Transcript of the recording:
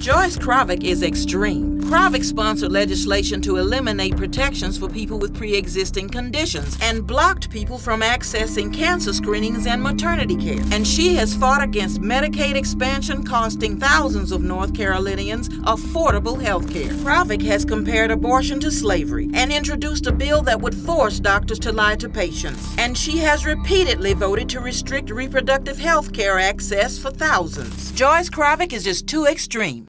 Joyce Krawiec is extreme. Krawiec sponsored legislation to eliminate protections for people with pre existing conditions and blocked people from accessing cancer screenings and maternity care. And she has fought against Medicaid expansion costing thousands of North Carolinians affordable health care. Krawiec has compared abortion to slavery and introduced a bill that would force doctors to lie to patients. And she has repeatedly voted to restrict reproductive health care access for thousands. Joyce Krawiec is just too extreme.